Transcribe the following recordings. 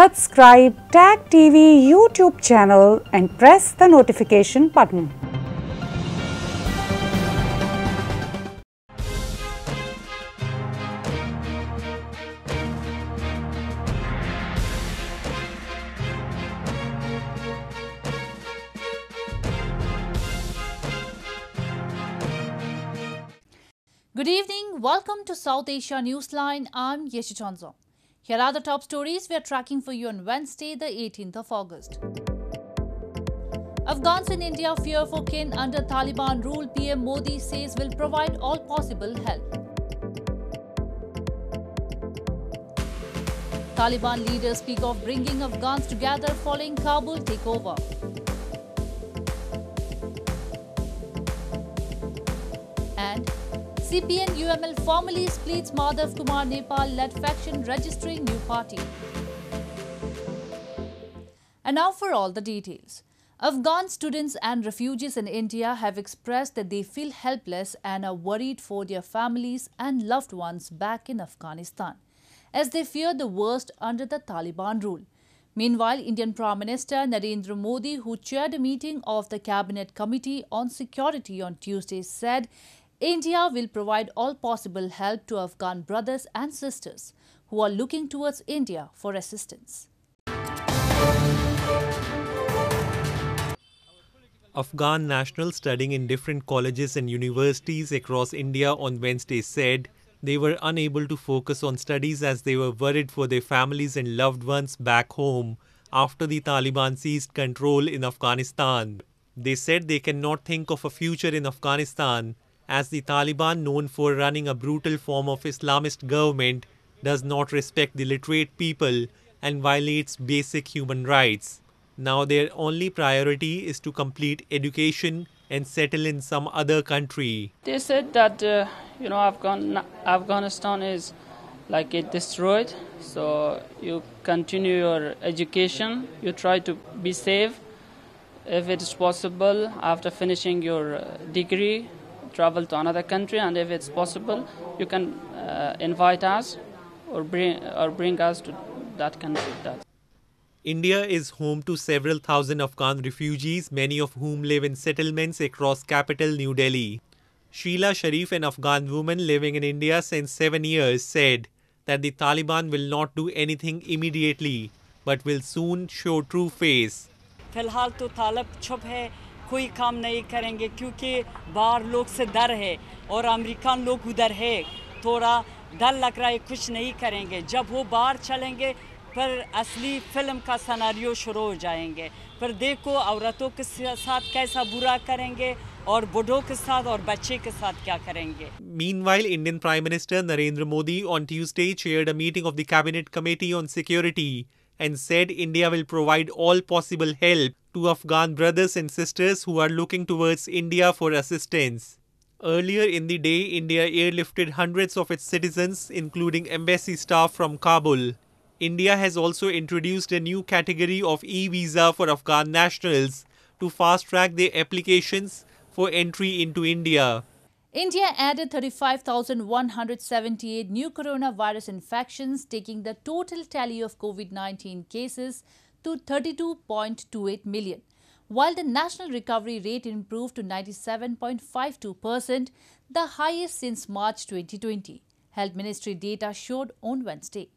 Subscribe Tag TV YouTube channel and press the notification button. Good evening. Welcome to South Asia Newsline. I'm Yeshi Chanzo. Here are the top stories we are tracking for you on Wednesday, the 18th of August. Afghans in India fear for kin under Taliban rule. PM Modi says will provide all possible help. Taliban leaders speak of bringing Afghans together following Kabul takeover. CPN UML formally splits Madhav Kumar Nepal led faction registering new party. And now for all the details. Afghan students and refugees in India have expressed that they feel helpless and are worried for their families and loved ones back in Afghanistan, as they fear the worst under the Taliban rule. Meanwhile, Indian Prime Minister Narendra Modi, who chaired a meeting of the Cabinet Committee on Security on Tuesday, said India will provide all possible help to Afghan brothers and sisters who are looking towards India for assistance. Afghan nationals studying in different colleges and universities across India on Wednesday said they were unable to focus on studies as they were worried for their families and loved ones back home after the Taliban seized control in Afghanistan. They said they cannot think of a future in Afghanistan as the Taliban, known for running a brutal form of Islamist government, does not respect the literate people and violates basic human rights. Now their only priority is to complete education and settle in some other country. They said that uh, you know Afghan, Afghanistan is like it destroyed, so you continue your education, you try to be safe. If it is possible, after finishing your uh, degree, travel to another country, and if it's possible, you can uh, invite us or bring or bring us to that country. That. India is home to several thousand Afghan refugees, many of whom live in settlements across capital New Delhi. Sheila Sharif, an Afghan woman living in India since seven years, said that the Taliban will not do anything immediately, but will soon show true face. फिलहाल तो तालब छुप है कोई काम नहीं करेंगे क्योंकि बाहर लोग से डर है और अमेरिकन लोग उधर है। थोड़ा डर लग रहा है, कुछ नहीं करेंगे। जब वो बाहर चलेंगे, पर असली फ़िल्म का सनारियो शुरू हो जाएँगे। पर देखो, औरतों के साथ कैसा बुरा करेंगे और बुढ़ों के साथ और बच्चे के साथ क्या करेंगे। Meanwhile Indian prime minister Narendra Modi on Tuesday chaired meeting of the cabinet committee on security and said India will provide all possible help to Afghan brothers and sisters who are looking towards India for assistance. Earlier in the day, India airlifted hundreds of its citizens, including embassy staff from Kabul. India has also introduced a new category of e visa for Afghan nationals to fast track their applications for entry into India. India added 35,178 new coronavirus infections, taking the total tally of COVID 19 cases to 32.28 million, while the national recovery rate improved to 97.52%, the highest since March 2020, Health Ministry data showed on Wednesday.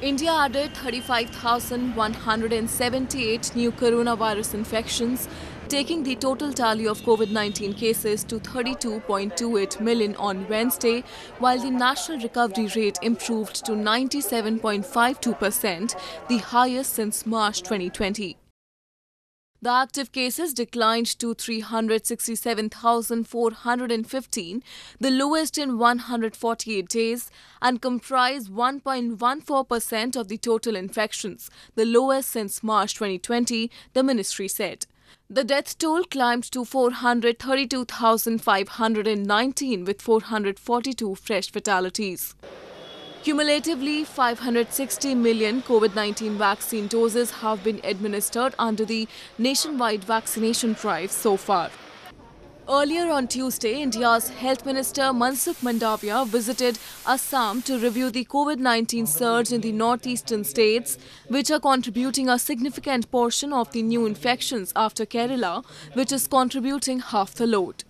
India added 35,178 new coronavirus infections, taking the total tally of COVID 19 cases to 32.28 million on Wednesday, while the national recovery rate improved to 97.52%, the highest since March 2020. The active cases declined to 367,415, the lowest in 148 days, and comprise 1.14% of the total infections, the lowest since March 2020, the ministry said. The death toll climbed to 432,519 with 442 fresh fatalities. Cumulatively, 560 million COVID 19 vaccine doses have been administered under the nationwide vaccination drive so far. Earlier on Tuesday, India's Health Minister Mansukh Mandavia visited Assam to review the COVID 19 surge in the northeastern states, which are contributing a significant portion of the new infections after Kerala, which is contributing half the load.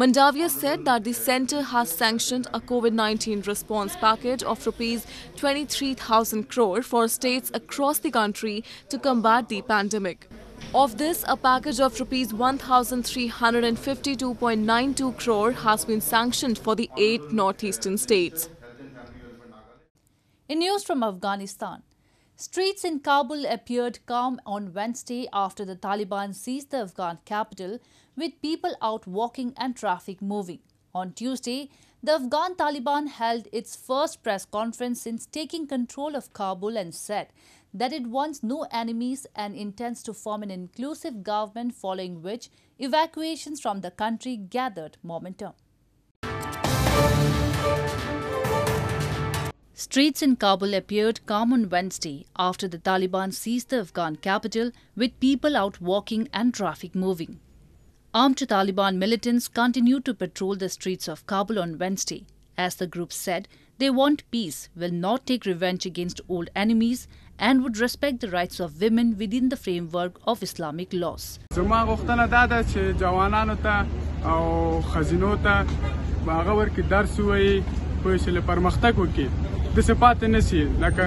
Mandavia said that the centre has sanctioned a COVID 19 response package of rupees 23,000 crore for states across the country to combat the pandemic. Of this, a package of rupees 1,352.92 crore has been sanctioned for the eight northeastern states. In news from Afghanistan, streets in Kabul appeared calm on Wednesday after the Taliban seized the Afghan capital, with people out walking and traffic moving. On Tuesday, the Afghan Taliban held its first press conference since taking control of Kabul and said that it wants no enemies and intends to form an inclusive government following which evacuations from the country gathered momentum. Streets in Kabul appeared calm on Wednesday after the Taliban seized the Afghan capital with people out walking and traffic moving. Armed Taliban militants continued to patrol the streets of Kabul on Wednesday. As the group said, they want peace, will not take revenge against old enemies, and would respect the rights of women within the framework of Islamic laws. زما غوښتنه دا ده چې جوانانو ته او خزینو ته هغه ورکړي درس ووایي پوه شي له پرمختګ وکړي داسې پاتې نه سي لکه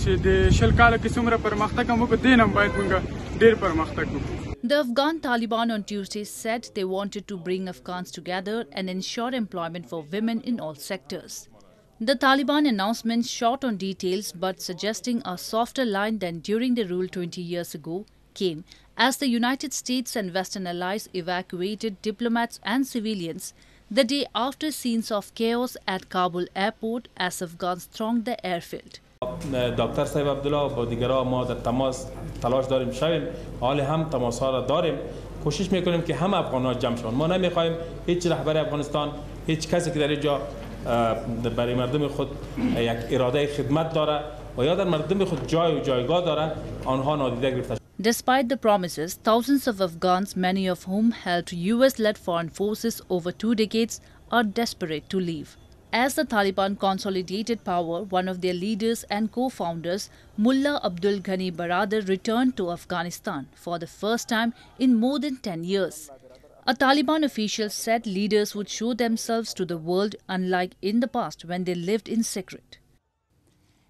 چې د شل کاله کې څومره پرمختګ هم وکړو دې نه هم باید موږ ډېر پرمختګ وکړو The Afghan Taliban on Tuesday said they wanted to bring Afghans together and ensure employment for women in all sectors. The Taliban announcement short on details but suggesting a softer line than during the rule 20 years ago came as the United States and Western allies evacuated diplomats and civilians the day after scenes of chaos at Kabul airport as Afghans thronged the airfield. دکتر صاحب عبدالله با دیگران ما در تماس تلاش داریم. شویم حال هم تماس ها را داریم. کوشش می‌کنیم که هم افغان ها جمع شوند. ما نمی‌خوایم هیچ رهبر افغانستان هیچ کسی که در اینجا برای مردم خود یک اراده خدمت داره و یا در مردم خود جای و جایگاه داره آنها نادیده گرفته Despite the promises, thousands of Afghans, many of whom held US led foreign forces over two decades, are desperate to leave. As the Taliban consolidated power, one of their leaders and co founders, Mullah Abdul Ghani Baradar, returned to Afghanistan for the first time in more than 10 years. A Taliban official said leaders would show themselves to the world, unlike in the past when they lived in secret.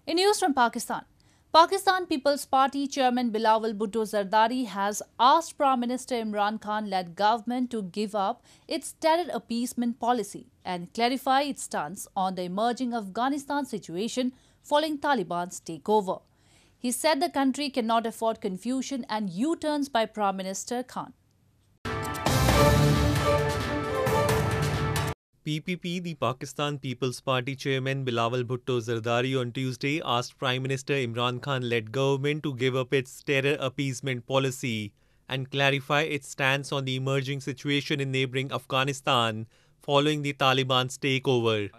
In news from Pakistan, Pakistan People's Party Chairman Bilawal Bhutto Zardari has asked Prime Minister Imran Khan led government to give up its terror appeasement policy and clarify its stance on the emerging Afghanistan situation following Taliban's takeover. He said the country cannot afford confusion and U turns by Prime Minister Khan. PPP, the Pakistan People's Party chairman Bilawal Bhutto Zardari on Tuesday asked Prime Minister Imran Khan led government to give up its terror appeasement policy and clarify its stance on the emerging situation in neighboring Afghanistan following the Taliban's takeover.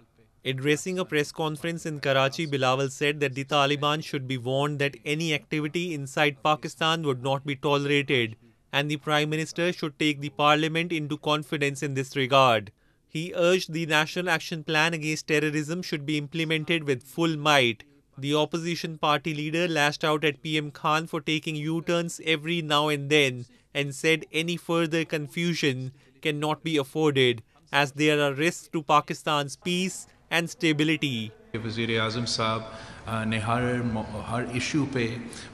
Addressing a press conference in Karachi, Bilawal said that the Taliban should be warned that any activity inside Pakistan would not be tolerated and the Prime Minister should take the Parliament into confidence in this regard. He urged the National Action Plan against terrorism should be implemented with full might. The opposition party leader lashed out at PM Khan for taking U turns every now and then and said any further confusion cannot be afforded as there are risks to Pakistan's peace and stability. वज़ी अजम साहब ने हर हर issue पे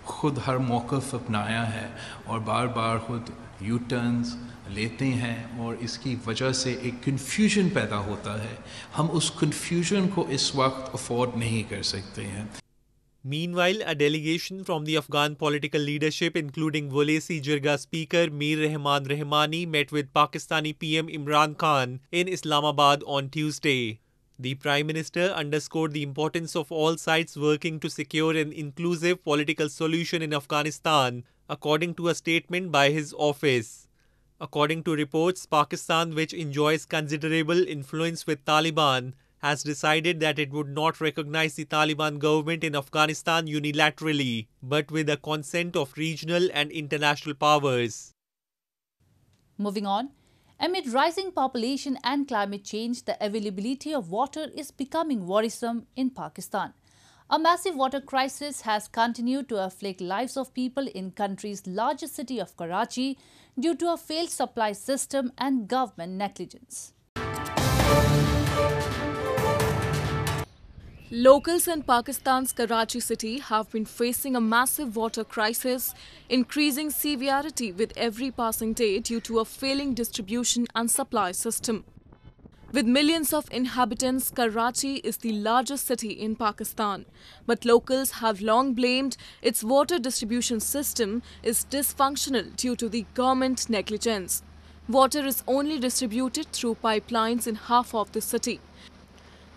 ख़ुद हर मौक़ अपनाया है और बार बार ख़ुद यू टर्न्स लेते हैं और इसकी वजह से एक कन्फ्यूज़न पैदा होता है हम उस कन्फ्यूज़न को इस वक्त अफोर्ड नहीं कर सकते हैं Meanwhile, a delegation from the Afghan political leadership, including Wolesi Jirga Speaker Mir Rahman Rahmani, met with Pakistani PM Imran Khan in Islamabad on Tuesday. The Prime Minister underscored the importance of all sides working to secure an inclusive political solution in Afghanistan, according to a statement by his office. According to reports, Pakistan, which enjoys considerable influence with Taliban, has decided that it would not recognize the Taliban government in Afghanistan unilaterally, but with the consent of regional and international powers. Moving on, Amid rising population and climate change, the availability of water is becoming worrisome in Pakistan. A massive water crisis has continued to afflict lives of people in country's largest city of Karachi due to a failed supply system and government negligence. Locals in Pakistan's Karachi city have been facing a massive water crisis, increasing severity with every passing day due to a failing distribution and supply system. With millions of inhabitants, Karachi is the largest city in Pakistan. But locals have long blamed its water distribution system is dysfunctional due to the government negligence. Water is only distributed through pipelines in half of the city.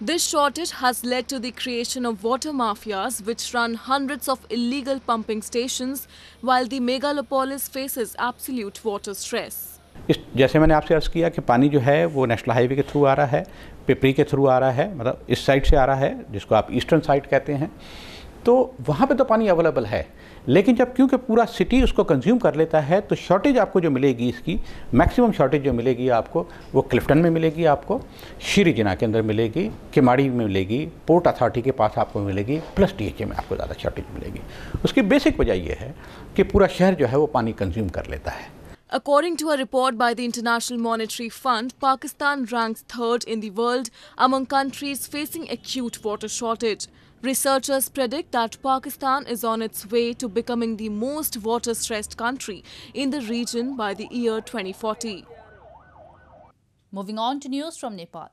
This shortage has led to the creation of water mafias which run hundreds of illegal pumping stations while the megalopolis faces absolute water stress. इस जैसे मैंने आपसे अर्ज़ किया कि पानी जो है वो नेशनल हाईवे के थ्रू आ रहा है, पिपरी के थ्रू आ रहा है मतलब इस साइड से आ रहा है, जिसको आप ईस्टर्न साइड कहते हैं। तो वहाँ पे तो पानी अवेलेबल है, लेकिन जब क्योंकि पूरा सिटी उसको कंज्यूम कर लेता है तो शॉर्टेज आपको जो मिलेगी इसकी, मैक्सिमम शॉर्टेज जो मिलेगी आपको, वो क्लिफ्टन में मिलेगी आपको, श्री जिना के अंदर मिलेगी, किमाड़ी में मिलेगी, पोर्ट अथॉरिटी के पास आपको मिलेगी, प्लस डी में आपको ज़्यादा शॉर्टेज मिलेगी। उसकी बेसिक वजह यह है कि पूरा शहर जो है वो पानी कंज्यूम कर लेता है। According to a report by the International Monetary Fund, Pakistan ranks third in the world among countries facing acute water shortage. Researchers predict that Pakistan is on its way to becoming the most water stressed country in the region by the year 2040. Moving on to news from Nepal.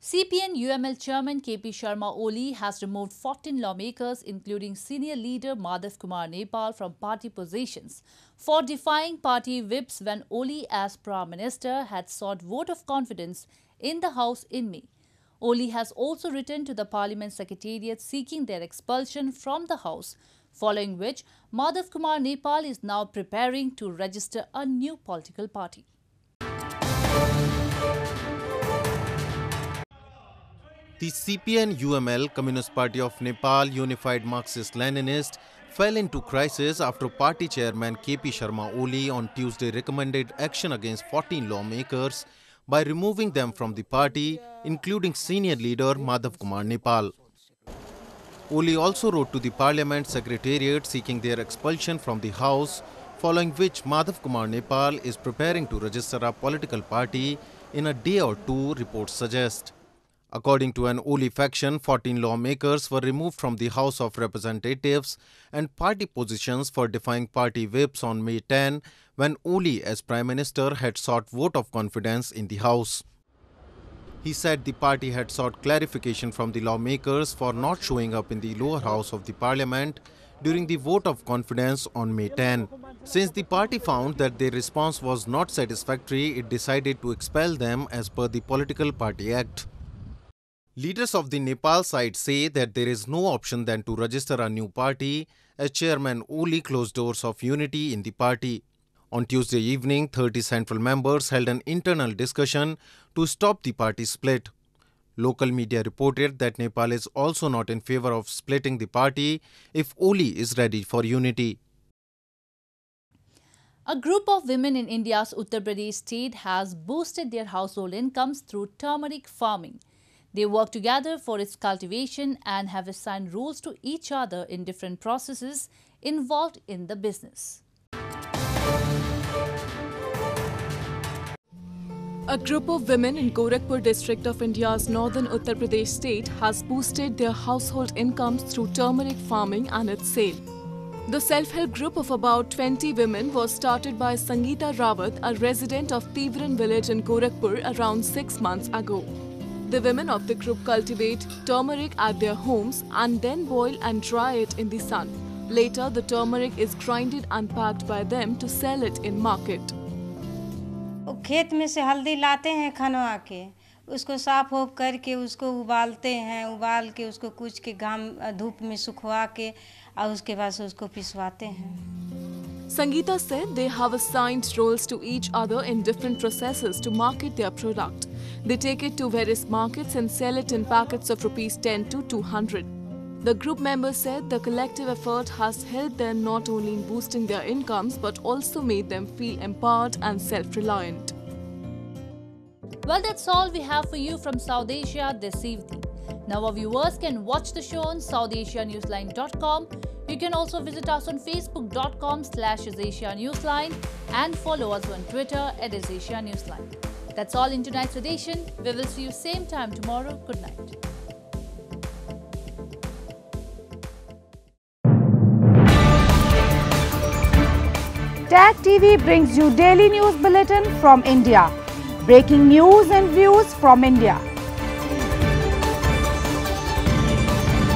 CPN UML chairman KP Sharma Oli has removed 14 lawmakers, including senior leader Madhav Kumar Nepal, from party positions for defying party whips when Oli, as Prime Minister, had sought vote of confidence in the House in May. Oli has also written to the Parliament Secretariat seeking their expulsion from the House, following which Madhav Kumar Nepal is now preparing to register a new political party. The CPN UML Communist Party of Nepal Unified Marxist Leninist fell into crisis after party chairman KP Sharma Oli on Tuesday recommended action against 14 lawmakers by removing them from the party, including senior leader Madhav Kumar Nepal. Oli also wrote to the Parliament Secretariat seeking their expulsion from the House, following which Madhav Kumar Nepal is preparing to register a political party in a day or two, reports suggest. According to an Oli faction, 14 lawmakers were removed from the House of Representatives and party positions for defying party whips on May 10 when Oli, as Prime Minister, had sought vote of confidence in the House. He said the party had sought clarification from the lawmakers for not showing up in the lower house of the parliament during the vote of confidence on May 10. Since the party found that their response was not satisfactory, it decided to expel them as per the Political Party Act. Leaders of the Nepal side say that there is no option than to register a new party as Chairman Oli closed doors of unity in the party. On Tuesday evening, 30 central members held an internal discussion to stop the party split. Local media reported that Nepal is also not in favor of splitting the party if Oli is ready for unity. A group of women in India's Uttar Pradesh state has boosted their household incomes through turmeric farming. They work together for its cultivation and have assigned roles to each other in different processes involved in the business. A group of women in Gorakhpur district of India's northern Uttar Pradesh state has boosted their household incomes through turmeric farming and its sale. The self-help group of about 20 women was started by Sangeeta Rawat, a resident of Tivran village in Gorakhpur around 6 months ago. The women of the group cultivate turmeric at their homes and then boil and dry it in the sun. Later, the turmeric is grinded and packed by them to sell it in market. खेत में से हल्दी लाते हैं खनवा के उसको साफ़ hope करके उसको उबालते हैं उबाल के उसको कुछ के घाम धूप में सुखवा के और उसके बाद उसको पिसवाते हैं Sangeeta said they have assigned roles to each other in different processes to market their product. They take it to various markets and sell it in packets of rupees 10 to 200. The group members said the collective effort has helped them not only in boosting their incomes but also made them feel empowered and self-reliant. Well, that's all we have for you from South Asia this evening. Now, our viewers can watch the show on SouthAsiaNewsline.com. You can also visit us on Facebook.com slash Newsline and follow us on Twitter at Asia Newsline. That's all in tonight's edition. We will see you same time tomorrow. Good night. Tag TV brings you daily news bulletin from India. Breaking news and views from India.